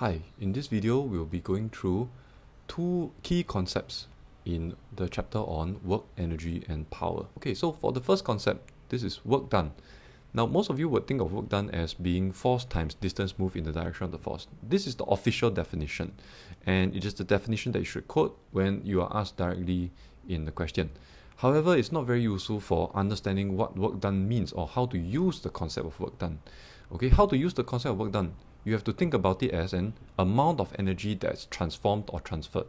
Hi, in this video we'll be going through two key concepts in the chapter on work, energy and power. Okay, so for the first concept, this is work done. Now most of you would think of work done as being force times distance moved in the direction of the force. This is the official definition and it is the definition that you should quote when you are asked directly in the question. However, it's not very useful for understanding what work done means or how to use the concept of work done. Okay, how to use the concept of work done? You have to think about it as an amount of energy that's transformed or transferred.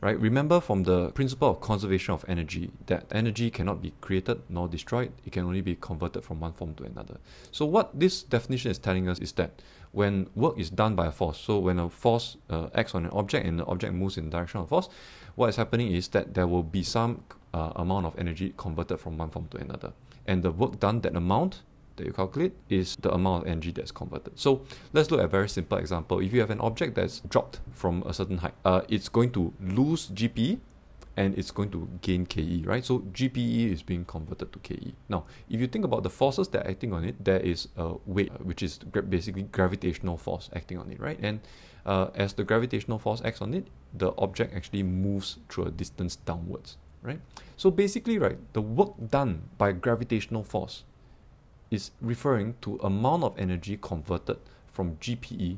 Right? Remember from the principle of conservation of energy that energy cannot be created nor destroyed, it can only be converted from one form to another. So, what this definition is telling us is that when work is done by a force, so when a force uh, acts on an object and the object moves in the direction of force, what is happening is that there will be some uh, amount of energy converted from one form to another. And the work done, that amount, that you calculate is the amount of energy that's converted. So let's look at a very simple example. If you have an object that's dropped from a certain height, uh, it's going to lose GPE and it's going to gain KE, right? So GPE is being converted to KE. Now, if you think about the forces that are acting on it, there is a weight, which is basically gravitational force acting on it, right? And uh, as the gravitational force acts on it, the object actually moves through a distance downwards, right? So basically, right, the work done by gravitational force is referring to amount of energy converted from GPE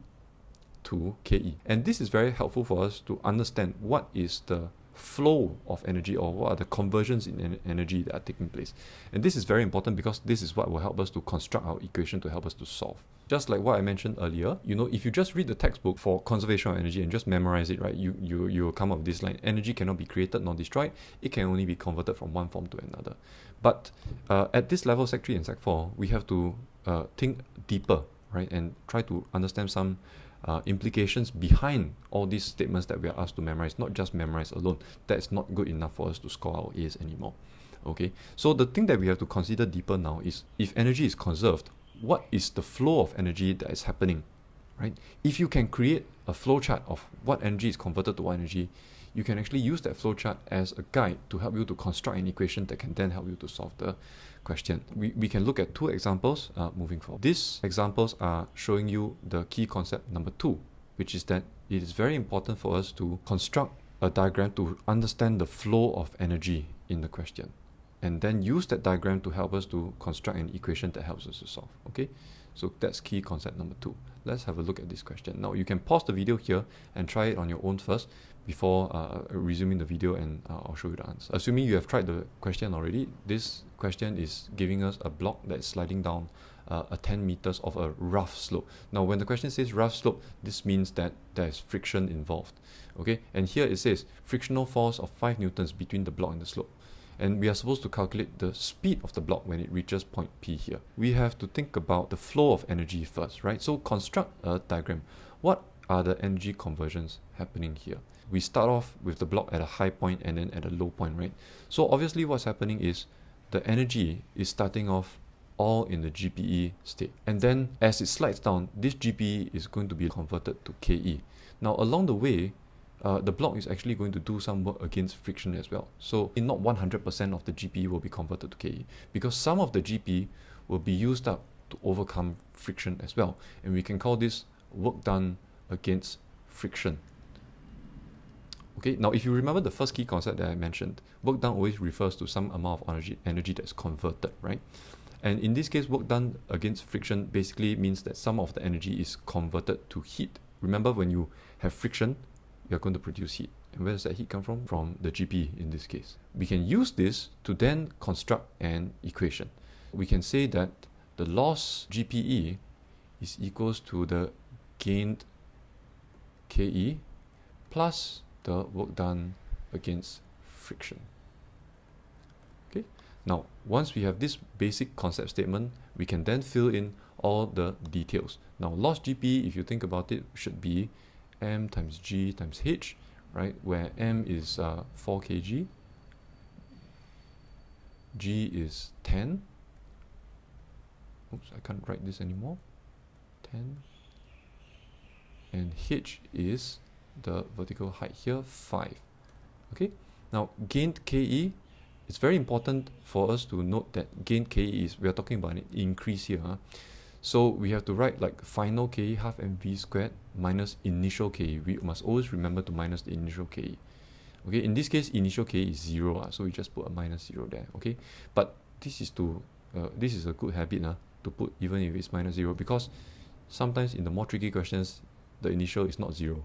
to KE. And this is very helpful for us to understand what is the flow of energy or what are the conversions in energy that are taking place. And this is very important because this is what will help us to construct our equation to help us to solve. Just like what I mentioned earlier, you know, if you just read the textbook for conservation of energy and just memorize it, right, you you you will come up with this line: energy cannot be created nor destroyed; it can only be converted from one form to another. But uh, at this level, Sec three and Sec four, we have to uh, think deeper, right, and try to understand some uh, implications behind all these statements that we are asked to memorize, not just memorize alone. That's not good enough for us to score our A's anymore. Okay, so the thing that we have to consider deeper now is if energy is conserved, what is the flow of energy that is happening, right? If you can create a flow chart of what energy is converted to what energy, you can actually use that flowchart as a guide to help you to construct an equation that can then help you to solve the question. We, we can look at two examples uh, moving forward. These examples are showing you the key concept number two, which is that it is very important for us to construct a diagram to understand the flow of energy in the question and then use that diagram to help us to construct an equation that helps us to solve. Okay, so that's key concept number two. Let's have a look at this question. Now you can pause the video here and try it on your own first before uh, resuming the video and uh, I'll show you the answer. Assuming you have tried the question already, this question is giving us a block that's sliding down uh, a 10 meters of a rough slope. Now when the question says rough slope, this means that there's friction involved. Okay, and here it says frictional force of 5 newtons between the block and the slope. And we are supposed to calculate the speed of the block when it reaches point P here. We have to think about the flow of energy first, right? So construct a diagram. What are the energy conversions happening here? We start off with the block at a high point and then at a low point, right? So obviously what's happening is the energy is starting off all in the GPE state. And then as it slides down, this GPE is going to be converted to KE. Now along the way, uh, the block is actually going to do some work against friction as well. So in not 100% of the GPE will be converted to KE because some of the GPE will be used up to overcome friction as well. And we can call this work done against friction. Okay, now if you remember the first key concept that I mentioned, work done always refers to some amount of energy, energy that's converted, right? And in this case, work done against friction basically means that some of the energy is converted to heat. Remember when you have friction, you're going to produce heat. And where does that heat come from? From the GPE in this case. We can use this to then construct an equation. We can say that the loss GPE is equals to the gained KE plus the work done against friction. Okay. Now, once we have this basic concept statement, we can then fill in all the details. Now, loss GPE, if you think about it, should be m times g times h, right? Where m is uh, 4 kg, g is 10. Oops, I can't write this anymore. 10. And h is the vertical height here, 5. Okay, now gained KE, it's very important for us to note that gained KE is, we are talking about an increase here. Huh? So we have to write like final Ke half mv squared minus initial Ke. We must always remember to minus the initial Ke. Okay, in this case, initial k is 0, uh, so we just put a minus 0 there, okay? But this is to, uh, this is a good habit uh, to put even if it's minus 0 because sometimes in the more tricky questions, the initial is not 0.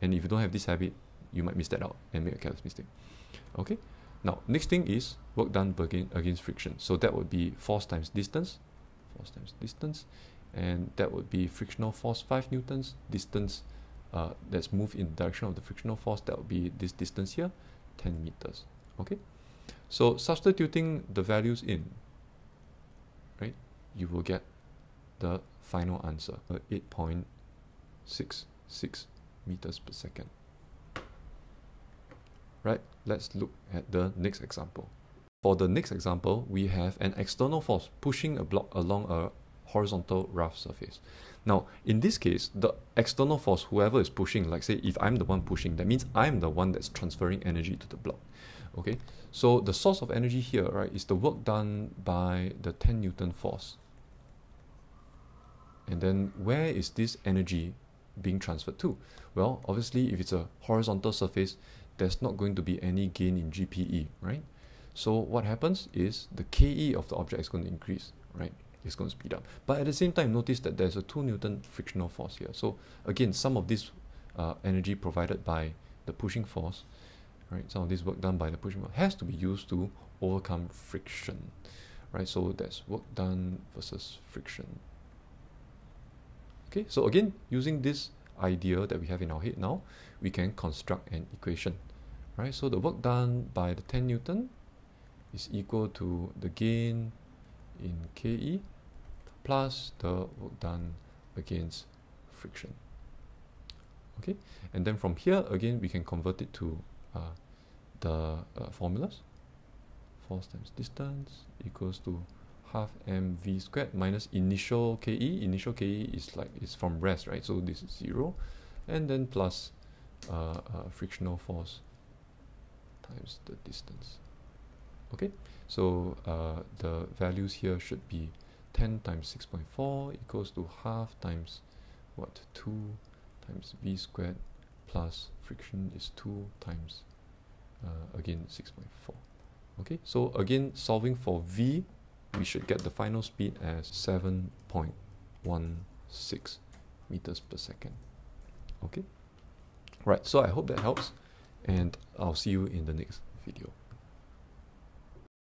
And if you don't have this habit, you might miss that out and make a careless mistake. Okay, now next thing is work done against friction. So that would be force times distance force times distance and that would be frictional force 5 newtons distance uh, that's moved in the direction of the frictional force that would be this distance here 10 meters okay? So substituting the values in right you will get the final answer uh, 8.66 meters per second. Right? Let's look at the next example for the next example, we have an external force pushing a block along a horizontal rough surface. Now, in this case, the external force, whoever is pushing, like say if I'm the one pushing, that means I'm the one that's transferring energy to the block. Okay, so the source of energy here, right, is the work done by the 10 Newton force. And then where is this energy being transferred to? Well, obviously, if it's a horizontal surface, there's not going to be any gain in GPE, right? So what happens is the KE of the object is going to increase, right? It's going to speed up. But at the same time, notice that there's a 2 Newton frictional force here. So again, some of this uh, energy provided by the pushing force, right? Some of this work done by the pushing force has to be used to overcome friction, right? So that's work done versus friction. Okay, so again, using this idea that we have in our head now, we can construct an equation, right? So the work done by the 10 Newton is equal to the gain in Ke plus the work done against friction. Okay, and then from here again we can convert it to uh, the uh, formulas. Force times distance equals to half mv squared minus initial ke. Initial ke is like is from rest, right? So this is zero, and then plus uh, uh frictional force times the distance okay so uh, the values here should be 10 times 6.4 equals to half times what 2 times v squared plus friction is 2 times uh, again 6.4 okay so again solving for v we should get the final speed as 7.16 meters per second. Okay? Right so i hope that helps and i'll see you in the next video